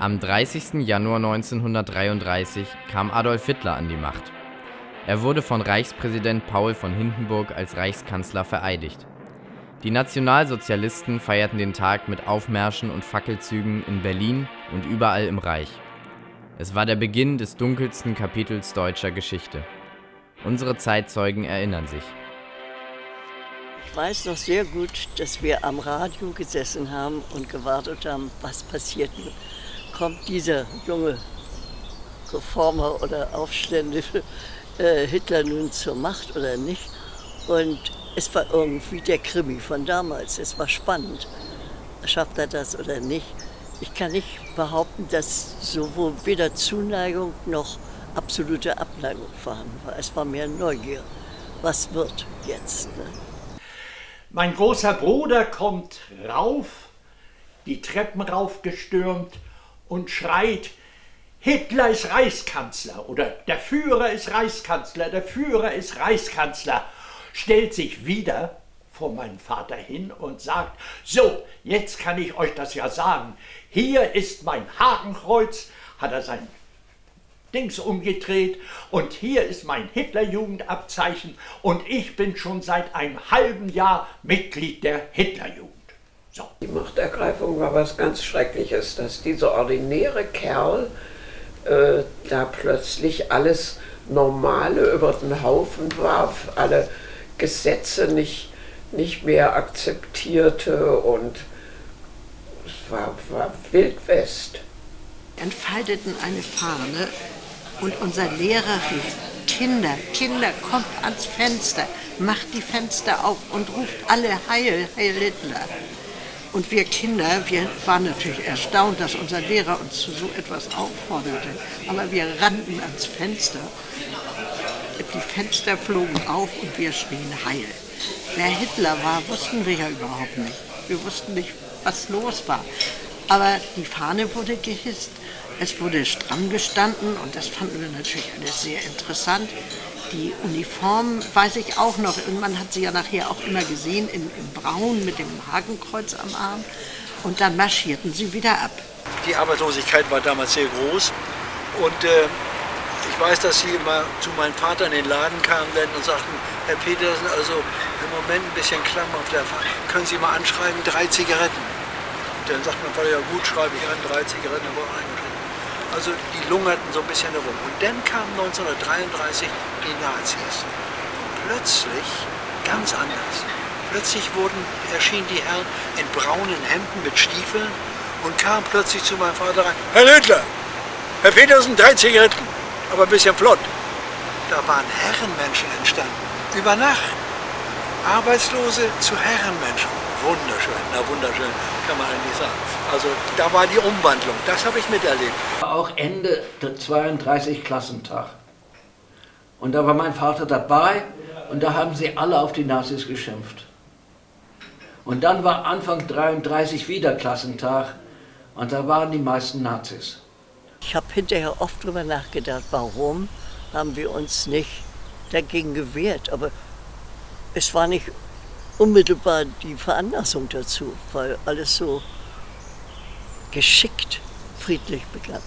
Am 30. Januar 1933 kam Adolf Hitler an die Macht. Er wurde von Reichspräsident Paul von Hindenburg als Reichskanzler vereidigt. Die Nationalsozialisten feierten den Tag mit Aufmärschen und Fackelzügen in Berlin und überall im Reich. Es war der Beginn des dunkelsten Kapitels deutscher Geschichte. Unsere Zeitzeugen erinnern sich. Ich weiß noch sehr gut, dass wir am Radio gesessen haben und gewartet haben, was passiert kommt dieser junge Reformer oder Aufständische äh, Hitler nun zur Macht oder nicht. Und es war irgendwie der Krimi von damals. Es war spannend. Schafft er das oder nicht? Ich kann nicht behaupten, dass sowohl weder Zuneigung noch absolute Abneigung vorhanden war. Es war mehr Neugier. Was wird jetzt? Ne? Mein großer Bruder kommt rauf, die Treppen raufgestürmt und schreit, Hitler ist Reichskanzler oder der Führer ist Reichskanzler, der Führer ist Reichskanzler, stellt sich wieder vor meinen Vater hin und sagt, so, jetzt kann ich euch das ja sagen, hier ist mein Hakenkreuz, hat er sein Dings umgedreht und hier ist mein Hitlerjugendabzeichen und ich bin schon seit einem halben Jahr Mitglied der Hitlerjugend. So. Die Machtergreifung war was ganz Schreckliches, dass dieser ordinäre Kerl äh, da plötzlich alles Normale über den Haufen warf, alle Gesetze nicht, nicht mehr akzeptierte und es war, war Wildwest. Entfalteten eine Fahne und unser Lehrer rief, Kinder, Kinder, kommt ans Fenster, macht die Fenster auf und ruft alle Heil, Heil Hitler. Und wir Kinder, wir waren natürlich erstaunt, dass unser Lehrer uns zu so etwas aufforderte. Aber wir rannten ans Fenster. Die Fenster flogen auf und wir schrien Heil. Wer Hitler war, wussten wir ja überhaupt nicht. Wir wussten nicht, was los war. Aber die Fahne wurde gehisst. Es wurde stramm gestanden und das fanden wir natürlich alles sehr interessant. Die Uniform weiß ich auch noch. Man hat sie ja nachher auch immer gesehen in, in Braun mit dem Hakenkreuz am Arm. Und dann marschierten sie wieder ab. Die Arbeitslosigkeit war damals sehr groß. Und äh, ich weiß, dass sie immer zu meinem Vater in den Laden kamen und sagten, Herr Petersen, also im Moment ein bisschen klamm auf der Fahrt. Können Sie mal anschreiben, drei Zigaretten. Und dann sagt mein Vater, ja gut, schreibe ich an, drei Zigaretten aber ein. Also die lungerten so ein bisschen herum. Und dann kamen 1933 die Nazis. Plötzlich ganz anders. Plötzlich wurden, erschienen die Herren in braunen Hemden mit Stiefeln und kamen plötzlich zu meinem Vater rein. Herr Lindler, Herr Petersen, drei Zigaretten, aber ein bisschen flott. Da waren Herrenmenschen entstanden. Über Nacht. Arbeitslose zu Herrenmenschen. Wunderschön, na wunderschön, kann man eigentlich sagen. Also da war die Umwandlung, das habe ich miterlebt. Auch Ende der 32 Klassentag. Und da war mein Vater dabei und da haben sie alle auf die Nazis geschimpft. Und dann war Anfang 33 wieder Klassentag und da waren die meisten Nazis. Ich habe hinterher oft darüber nachgedacht, warum haben wir uns nicht dagegen gewehrt. Aber es war nicht unmittelbar die Veranlassung dazu, weil alles so geschickt friedlich begann.